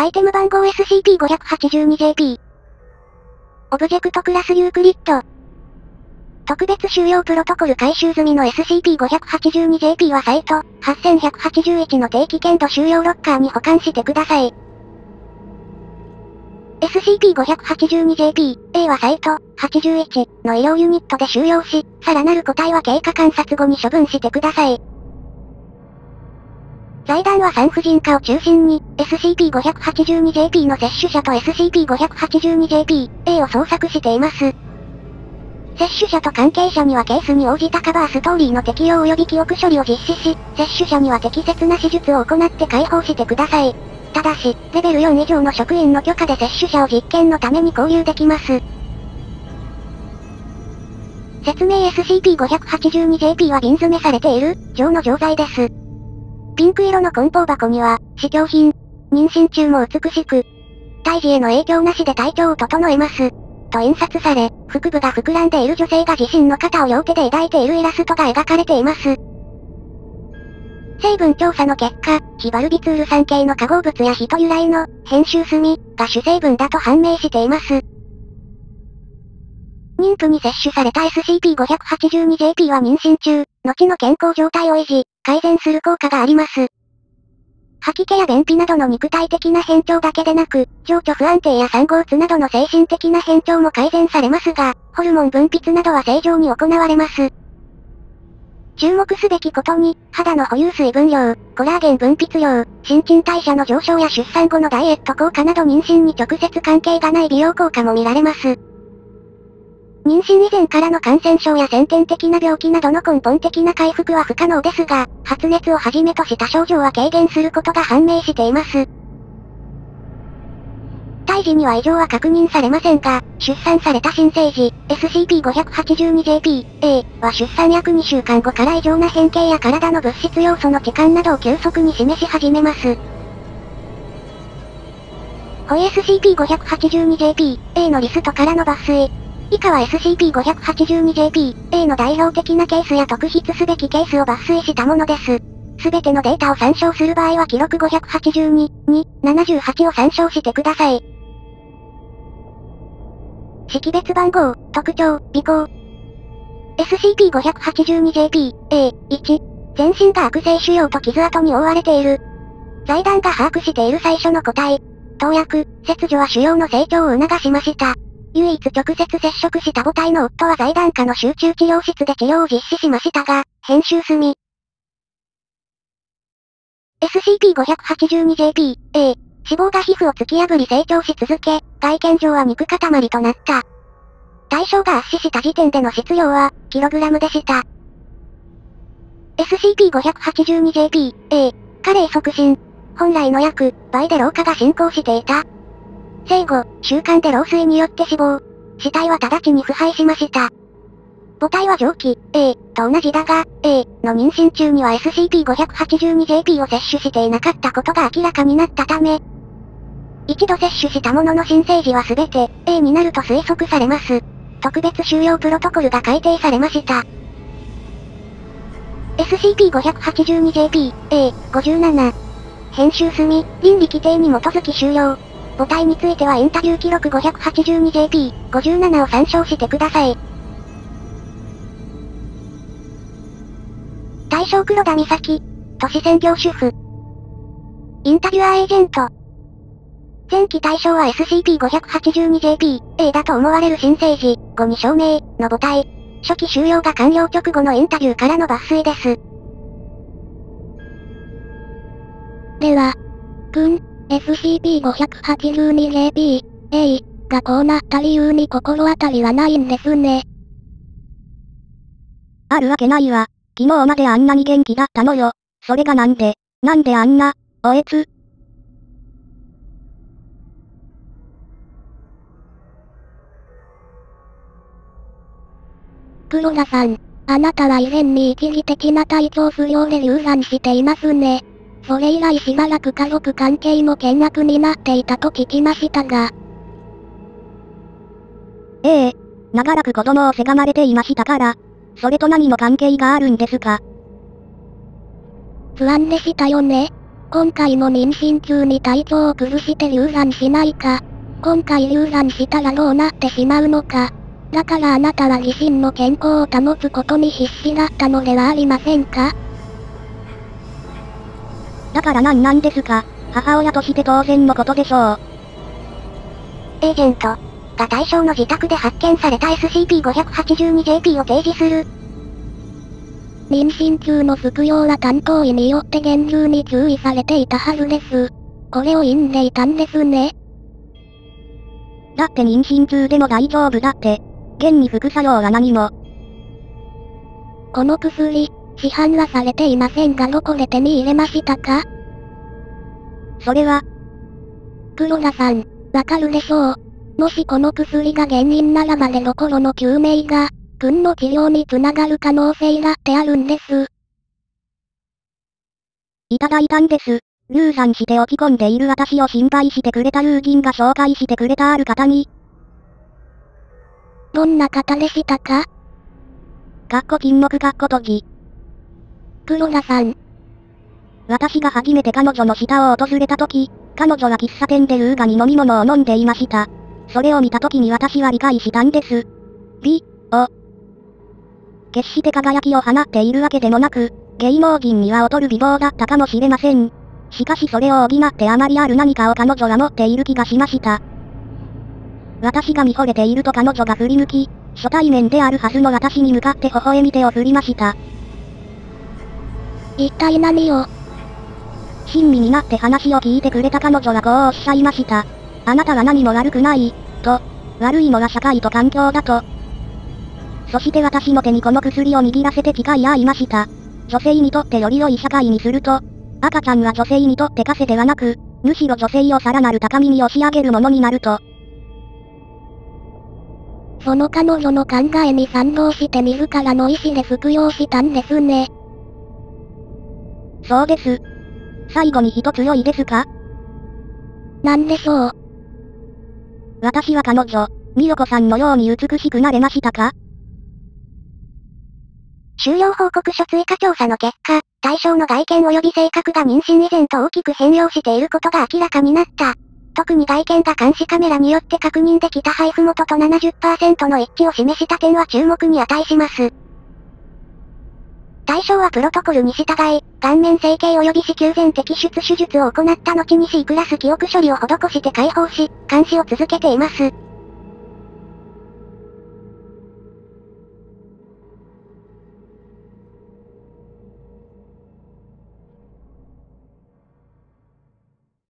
アイテム番号 SCP-582JP。オブジェクトクラスユークリッド。特別収容プロトコル回収済みの SCP-582JP はサイト8181の低危険度収容ロッカーに保管してください。SCP-582JP、A はサイト81の医療ユニットで収容し、さらなる個体は経過観察後に処分してください。財団は産婦人科を中心に、SCP-582JP の摂取者と SCP-582JP、A を捜索しています。摂取者と関係者にはケースに応じたカバーストーリーの適用及び記憶処理を実施し、摂取者には適切な手術を行って解放してください。ただし、レベル4以上の職員の許可で摂取者を実験のために交流できます。説明 SCP-582JP は瓶詰めされている、錠の錠剤です。ピンク色の梱包箱には、試供品。妊娠中も美しく。胎児への影響なしで体調を整えます。と印刷され、腹部が膨らんでいる女性が自身の肩を両手で抱いているイラストが描かれています。成分調査の結果、ヒバルビツール酸系の化合物や人由来の編集炭が主成分だと判明しています。妊婦に摂取された SCP-582JP は妊娠中、後の健康状態を維持、改善する効果があります。吐き気や便秘などの肉体的な変調だけでなく、情緒不安定や産後うつなどの精神的な変調も改善されますが、ホルモン分泌などは正常に行われます。注目すべきことに、肌の保有水分量、コラーゲン分泌量、新陳代謝の上昇や出産後のダイエット効果など妊娠に直接関係がない美容効果も見られます。妊娠以前からの感染症や先天的な病気などの根本的な回復は不可能ですが、発熱をはじめとした症状は軽減することが判明しています。胎児には異常は確認されませんが、出産された新生児、SCP-582JP、A は出産約2週間後から異常な変形や体の物質要素の置換などを急速に示し始めます。ホイ SCP-582JP、A のリストからの抜粋。以下は SCP-582JP、A の代表的なケースや特筆すべきケースを抜粋したものです。すべてのデータを参照する場合は記録582、2、78を参照してください。識別番号、特徴、尾行。SCP-582JP、A、1。全身が悪性腫瘍と傷跡に覆われている。財団が把握している最初の個体。投薬、切除は腫瘍の成長を促しました。唯一直接接触した母体の夫は財団下の集中治療室で治療を実施しましたが、編集済み。SCP-582JP、A、脂肪が皮膚を突き破り成長し続け、外見上は肉塊となった。対象が圧死した時点での質量は、キログラムでした。SCP-582JP、A、加齢促進。本来の約、倍で老化が進行していた。生後、習慣で老衰によって死亡。死体は直ちに腐敗しました。母体は蒸気、A、と同じだが、A の妊娠中には SCP-582JP を摂取していなかったことが明らかになったため、一度摂取したものの新生児は全て A になると推測されます。特別収容プロトコルが改定されました。SCP-582JP、A、57。編集済み、倫理規定に基づき終了。母体についてはインタビュー記録 582JP、57を参照してください。対象黒田美咲。都市専業主婦。インタビュアーエージェント。前期対象は SCP-582JP、A だと思われる新生児、後に証明、の母体。初期収容が完了直後のインタビューからの抜粋です。では、君、SCP-582JP、A がこうなった理由に心当たりはないんですね。あるわけないわ。昨日まであんなに元気だったのよ。それがなんで、なんであんな、おえつ。黒田さん、あなたは以前に一時的な体調不良で流産していますね。それ以来しばらく家族関係も険悪になっていたと聞きましたが。ええ、長らく子供をせがまれていましたから、それと何の関係があるんですか？不安でしたよね。今回も妊娠中に体調を崩して流産しないか。今回流産したらどうなってしまうのか。だからあなたは自身の健康を保つことに必死だったのではありませんか？だから何なんですか？母親として当然のことでしょう。エージェントが対象の自宅で発見された SCP-582JP を提示する。妊娠中の服用は担当医によって厳重に注意されていたはずです。これを飲んでいたんですね。だって妊娠中でも大丈夫だって。現に副作用は何も。この薬、市販はされていませんがどこで手に入れましたか？それは、黒田さん、わかるでしょう。もしこの薬が原因ならばでどころの救命が、君の治療につながる可能性だってあるんです。いただいたんです。流産して落ち込んでいる私を心配してくれた友人が紹介してくれたある方に、どんな方でしたか？かっこ金目かっこ閉じ。黒田さん、私が初めて彼女の下を訪れた時、彼女は喫茶店で優雅に飲み物を飲んでいました。それを見た時に私は理解したんです。美、を。決して輝きを放っているわけでもなく、芸能人には劣る美貌だったかもしれません。しかしそれを補ってあまりある何かを彼女は持っている気がしました。私が見惚れていると彼女が振り向き、初対面であるはずの私に向かって微笑み手を振りました。一体何を？親身になって話を聞いてくれた彼女はこうおっしゃいました。あなたは何も悪くない、と。悪いのは社会と環境だと。そして私の手にこの薬を握らせて誓い合いました。女性にとってより良い社会にすると、赤ちゃんは女性にとって枷ではなく、むしろ女性をさらなる高みに押し上げるものになると。その彼女の考えに賛同して自らの意思で服用したんですね。そうです。最後に一つ良いですか？なんでしょう？私は彼女、美代子さんのように美しくなれましたか？終了報告書追加調査の結果、対象の外見及び性格が妊娠以前と大きく変容していることが明らかになった。特に外見が監視カメラによって確認できた配布元と70%の一致を示した点は注目に値します。対象はプロトコルに従い、顔面整形及び子宮前摘出手術を行った後に C クラス記憶処理を施して解放し、監視を続けています。